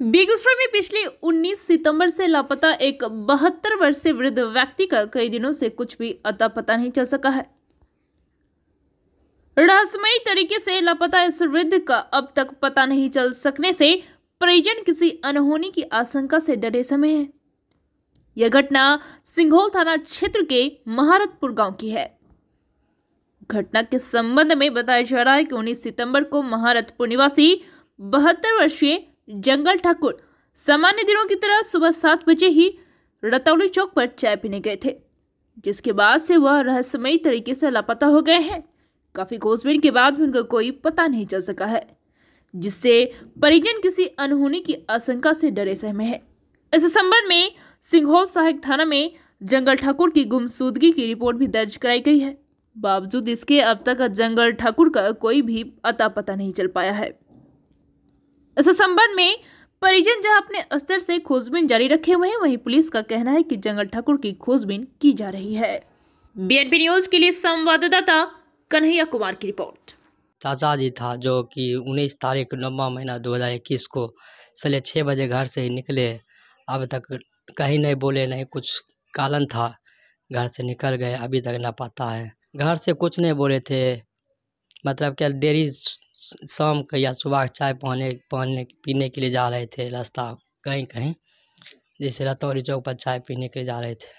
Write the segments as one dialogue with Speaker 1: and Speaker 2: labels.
Speaker 1: बेगूसराय में पिछले 19 सितंबर से लापता एक बहत्तर वर्षीय वृद्ध व्यक्ति का कई दिनों से कुछ भी अता पता नहीं चल सका है। रहस्यमयी तरीके से लापता इस वृद्ध का अब तक पता नहीं चल सकने से परिजन किसी अनहोनी की आशंका से डरे समय है। यह घटना सिंघोल थाना क्षेत्र के महारतपुर गाँव की है। घटना के संबंध में बताया जा रहा है कि 19 सितंबर को महारतपुर निवासी बहत्तर वर्षीय जंगल ठाकुर सामान्य दिनों की तरह सुबह सात बजे ही रतौली चौक पर चाय पीने गए थे, जिसके बाद से वह रहस्यमयी तरीके से लापता हो गए हैं। काफ़ी खोजबीन के बाद भी उनका कोई पता नहीं चल सका है, जिससे परिजन किसी अनहोनी की आशंका से डरे सहमे है। इस संबंध में सिंघौल सहायक थाना में जंगल ठाकुर की गुमशुदगी की रिपोर्ट भी दर्ज कराई गई है। बावजूद इसके अब तक जंगल ठाकुर का कोई भी अता पता नहीं चल पाया है। इस संबंध में परिजन जहाँ अपने स्तर से खोजबीन जारी रखे हुए हैं, वहीं पुलिस का कहना है कि जंगल ठाकुर की खोजबीन की जा रही है। बीएनपी न्यूज़ के लिए संवाददाता कन्हैया कुमार की रिपोर्ट।
Speaker 2: चाचा जी था, जो कि उन्नीस तारीख नवंबर महीना 2021 को सले छः बजे घर से ही निकले। अब तक कहीं नहीं बोले, नहीं कुछ कालन था, घर से निकल गए, अभी तक ना पता है। घर से कुछ नहीं बोले थे मतलब क्या देरी शाम को या सुबह चाय पहने पहनने पीने के लिए जा रहे थे रास्ता कहीं कहीं। जैसे रतौरी चौक पर चाय पीने के लिए जा रहे थे।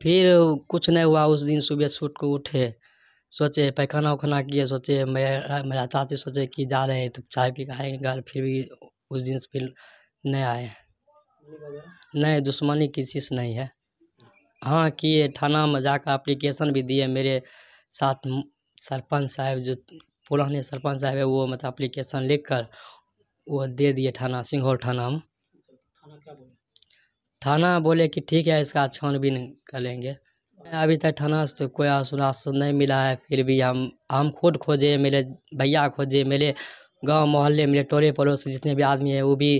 Speaker 2: फिर कुछ नहीं हुआ। उस दिन सुबह सूट को उठे सोचे पैखाना उखाना किए सोचे मेरा मेरा चाची सोचे कि जा रहे हैं तो चाय पी के आएँगे घर। फिर भी उस दिन से फिर नहीं आए। नहीं दुश्मनी किसी से नहीं है। हाँ किए थाना में जाकर अप्लीकेशन भी दिए मेरे साथ सरपंच साहब जो पुराने सरपंच साहब है वो मतलब अप्लीकेशन लिख कर वो दे दिए थाना सिंघौल थाना हम। थाना बोले? कि ठीक है इसका छानबीन करेंगे अभी तक थाना से तो कोई आश्वासन नहीं मिला है फिर भी हम हम खुद खोजे मेरे भैया खोजे मेरे गाँव मोहल्ले मेरे टोले पड़ोस जितने भी आदमी हैं वो भी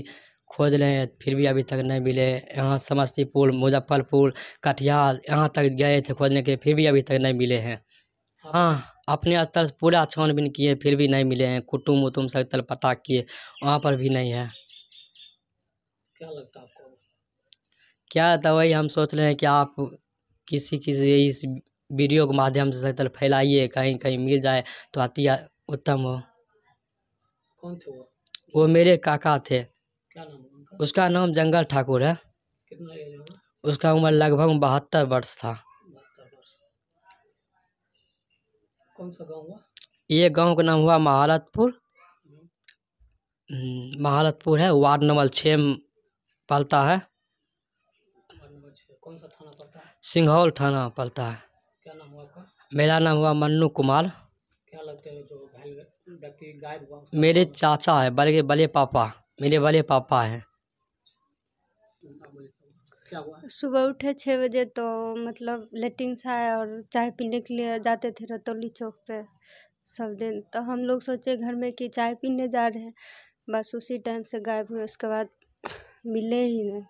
Speaker 2: खोज रहे हैं फिर भी अभी तक नहीं मिले। यहाँ समस्तीपुर मुजफ्फरपुर कटिहार यहाँ तक गए थे खोजने के लिए फिर भी अभी तक नहीं मिले हैं। हाँ। अपने स्तर से पूरा छानबीन किए फिर भी नहीं मिले हैं। कुटुम उटुम सब तल पटाख किए वहाँ पर भी नहीं है।
Speaker 3: क्या लगता है आपको?
Speaker 2: क्या तो वही हम सोच रहे हैं कि आप किसी किसी इस वीडियो के माध्यम से सकल फैलाइए कहीं कहीं मिल जाए तो अति उत्तम हो।
Speaker 3: कौन थे वो?
Speaker 2: वो मेरे काका थे।
Speaker 3: क्या नाम उनका?
Speaker 2: उसका नाम जंगल ठाकुर है।
Speaker 3: कितना
Speaker 2: उसका उम्र लगभग बहत्तर वर्ष था
Speaker 3: बहत्तर वर्ष कौन सा गाँव हुआ?
Speaker 2: ये गाँव का नाम हुआ महारतपुर
Speaker 3: हम्म,
Speaker 2: महारतपुर है वार्ड नंबर छः पलता है।
Speaker 3: कौन सा थाना पड़ता है?
Speaker 2: सिंघौल थाना पलता है।
Speaker 3: क्या नाम हुआ आपका?
Speaker 2: मेरा नाम हुआ मन्नू कुमार।
Speaker 3: क्या लगता है जो घायल व्यक्ति गायब हुआ
Speaker 2: मेरे चाचा है बड़े बड़े पापा मेरे बड़े पापा हैं।
Speaker 3: क्या हुआ?
Speaker 4: सुबह उठे छः बजे तो मतलब लेटिंग से आए और चाय पीने के लिए जाते थे रतौली चौक पे सब दिन। तो हम लोग सोचे घर में कि चाय पीने जा रहे हैं। बस उसी टाइम से गायब हुए उसके बाद मिले ही नहीं।